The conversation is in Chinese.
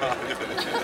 啊你可能